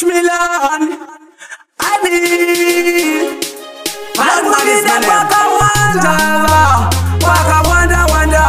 Shmilan Ani Malumani Zane Waka wanda Waka wanda wanda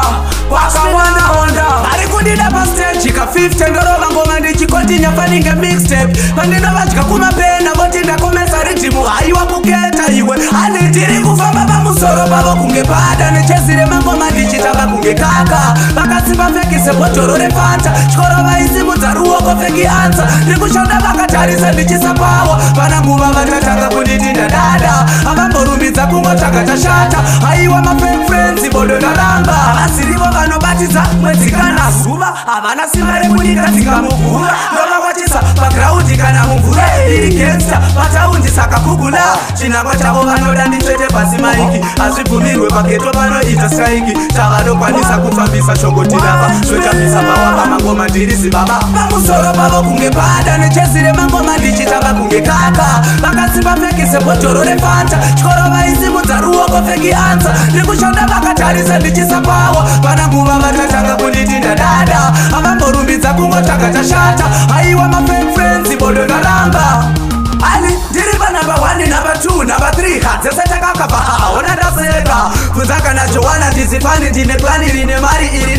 Waka wanda wanda Hari kundi da pastel Chika 50 Ndoroga ngoma Ndichi continue Fanning a mixtape Pandi na vachika kuma pena Voti na komesa ritimu Hai wa kuketa iwe Hali tiri kufa baba musoro Bavo kunge pada Nechezire mangoma Ndichi taba kunge kaka Baka simba fekise Potoro refanta Chikoro vaisi mutaruwa ndingangopfeki ansa ndikushanda vakatarisa ndichisa kwavo pana nguva vatatanga kunditindadada havamborumbidza kungotsvaka tashata haiwa mafefrenzi bodo naramba havasirivo vanobatidza mwedzi kana zuva havana simba rekunyika dzingamuguva ndovakwatisa pagiraundi kana mumvura iigensta pataundi saka kugula chinangwa chavo vanoda ndichete pasi maiki hazvibvumirwe pageto vanoita straiki chavanokwanisa kufambisa shoko tirava zvotambisa mawa mangoma ndirizi baba pamusoro pavo kunge panda nechezire mangoma ndichitamba kunge kaka vakasi vapfekise bhodhoro refanta tyoro vaisimudza ruoko feki ansa ndikushanda vakatarisa ndichisapawo pana nguva vatatanga kunditinda dada havamborumbidza kungotanga tashata aiwa mafefrenzi bodo ndaramba ani ndiri panamba 1 namba 2 namba 3 hadzese takakabva haona ndaseka kunzakana johana ndizipani ndine plani rine mari iri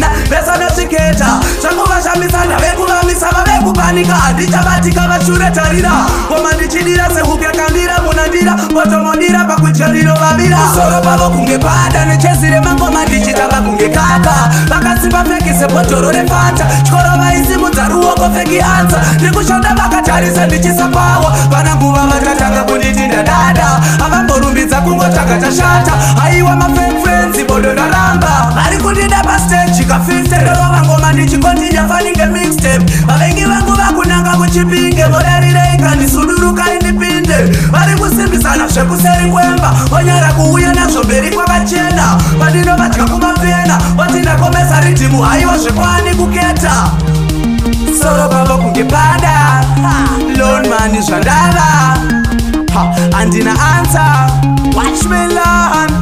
ndichabatika vashure tarira koma ndichidira sehukakamira munandira votomodira pakujariro vavira soro pavo kunge pada nechezi remangoma ndichitamba kunge kaka vakasimba feki sebhotoro refanta tyoro vaisimudza ruoko feki ansa ndikushanda vakatarisa ndichisapawa pana nguva vatatanga kunditinda dada avangorumbidza kungotsvaka tashata aiwa mafefrenzi bodo ndaramba vari kundida pastejika 5 ndorova ngoma ndichingoti ndafaninge mixtape kuseri kwemba onyara kuuya nazvo mberi kwavachena vadino vadya kuvapena vatindakomesa ritimu haiwa zvekwani kuketa soro kwavo kunge pada lonmani zvandava handina ansa watchmelan